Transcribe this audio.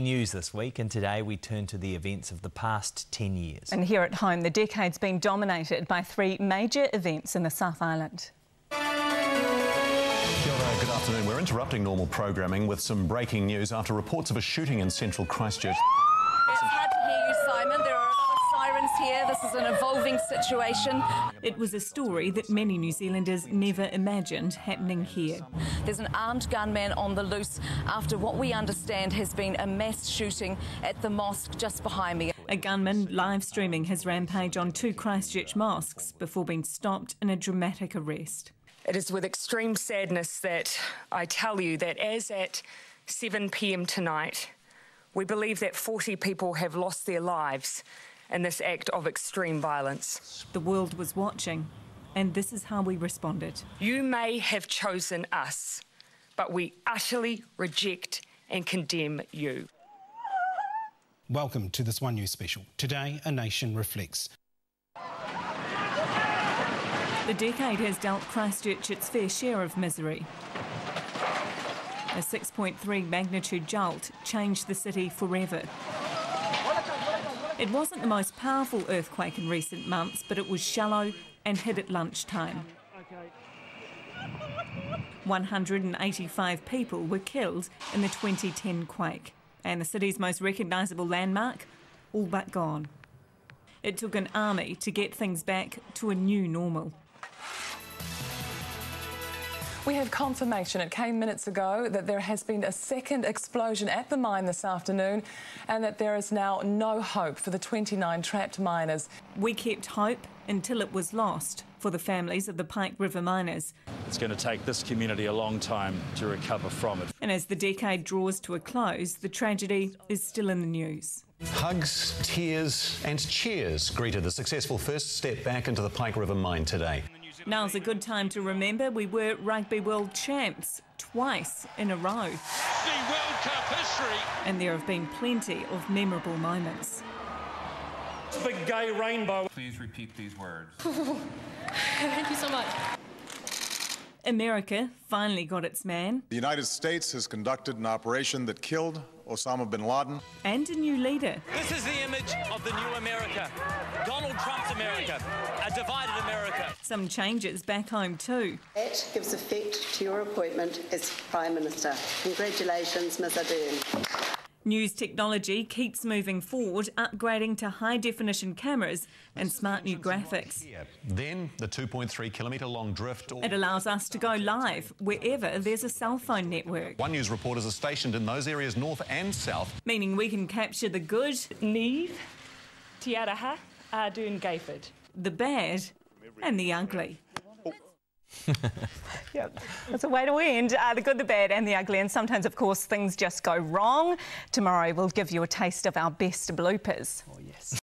News this week, and today we turn to the events of the past 10 years. And here at home, the decade's been dominated by three major events in the South Island. Good afternoon. We're interrupting normal programming with some breaking news after reports of a shooting in central Christchurch. It's hard to hear you, Simon. There are a lot of sirens here. This is an evolving situation. It was a story that many New Zealanders never imagined happening here. There's an armed gunman on the loose after what we understand has been a mass shooting at the mosque just behind me. A gunman live streaming his rampage on two Christchurch mosques before being stopped in a dramatic arrest. It is with extreme sadness that I tell you that as at 7 pm tonight, we believe that 40 people have lost their lives in this act of extreme violence. The world was watching, and this is how we responded. You may have chosen us, but we utterly reject and condemn you. Welcome to this One News special. Today, a nation reflects. The decade has dealt Christchurch its fair share of misery. A 6.3 magnitude jolt changed the city forever. It wasn't the most powerful earthquake in recent months, but it was shallow and hit at lunchtime. 185 people were killed in the 2010 quake, and the city's most recognisable landmark, all but gone. It took an army to get things back to a new normal. We have confirmation, it came minutes ago, that there has been a second explosion at the mine this afternoon and that there is now no hope for the 29 trapped miners. We kept hope until it was lost for the families of the Pike River miners. It's going to take this community a long time to recover from it. And as the decade draws to a close, the tragedy is still in the news. Hugs, tears, and cheers greeted the successful first step back into the Pike River mine today. Now's a good time to remember we were Rugby World Champs twice in a row. The World Cup history. And there have been plenty of memorable moments. Big gay rainbow. Please repeat these words. Thank you so much. America finally got its man. The United States has conducted an operation that killed Osama bin Laden. And a new leader. This is the image of the new America. Donald Trump's America. A divided America. Some changes back home too. That gives effect to your appointment as Prime Minister. Congratulations, Ms Ardern. News technology keeps moving forward, upgrading to high definition cameras and smart new graphics. Then the 2.3 kilometre long drift. It allows us to go live wherever there's a cell phone network. One News reporters are stationed in those areas north and south. Meaning we can capture the good, Neve, Te Aroha, Ardern Gayford. The bad, and the ugly. yep, that's a way to end. Uh, the good, the bad, and the ugly. And sometimes, of course, things just go wrong. Tomorrow, we'll give you a taste of our best bloopers. Oh, yes.